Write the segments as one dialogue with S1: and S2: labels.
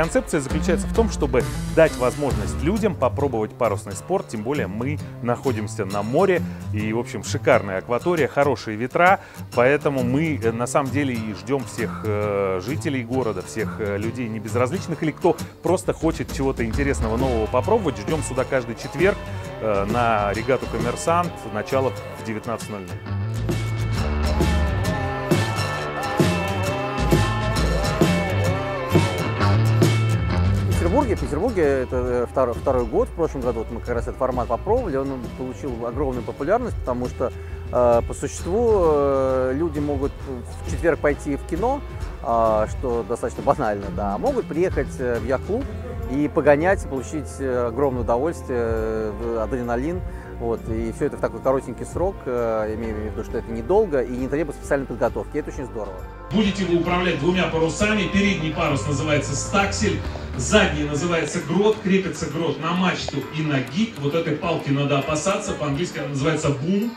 S1: концепция заключается в том, чтобы дать возможность людям попробовать парусный спорт, тем более мы находимся на море и, в общем, шикарная акватория, хорошие ветра, поэтому мы э, на самом деле и ждем всех э, жителей города, всех э, людей не безразличных или кто просто хочет чего-то интересного нового попробовать. Ждем сюда каждый четверг на регату «Коммерсант», начало в 19.00.
S2: Петербурге. В Петербурге это э, второй, второй год. В прошлом году вот мы как раз этот формат попробовали. Он получил огромную популярность, потому что э, по существу э, люди могут в четверг пойти в кино, э, что достаточно банально, да, а могут приехать э, в яхт-клуб и погонять, получить э, огромное удовольствие, адреналин. Вот, и все это в такой коротенький срок, имею в виду, что это недолго и не требует специальной подготовки. Это очень здорово.
S3: Будете вы управлять двумя парусами. Передний парус называется стаксель, задний называется грот. Крепится грот на мачту и на гик. Вот этой палки надо опасаться. По-английски она называется бум.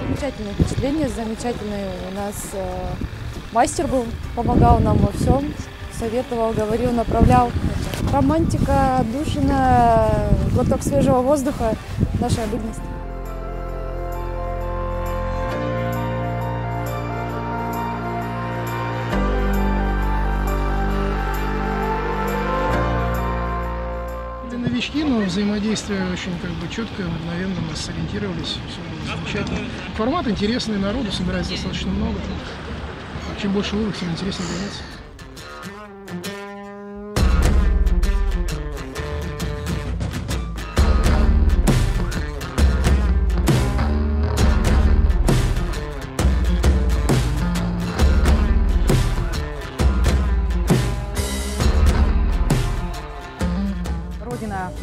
S4: Замечательное впечатление, замечательный у нас э, мастер был, помогал нам во всем, советовал, говорил, направлял. Романтика, душина, глоток свежего воздуха, наша обыденность.
S5: Это новички, но взаимодействие очень как бы четко, мгновенно мы сориентировались, все замечательно. Формат интересный, народу собирается достаточно много. Чем больше вывод, тем интереснее гоняться.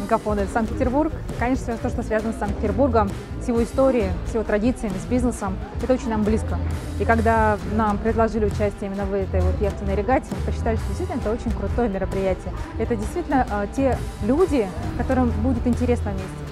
S6: Мегафона – это Санкт-Петербург. Конечно, то, что связано с Санкт-Петербургом, с его историей, с его традициями, с бизнесом, это очень нам близко. И когда нам предложили участие именно в этой вот яхтенной регате, мы посчитали, что действительно это очень крутое мероприятие. Это действительно э, те люди, которым будет интересно вместе.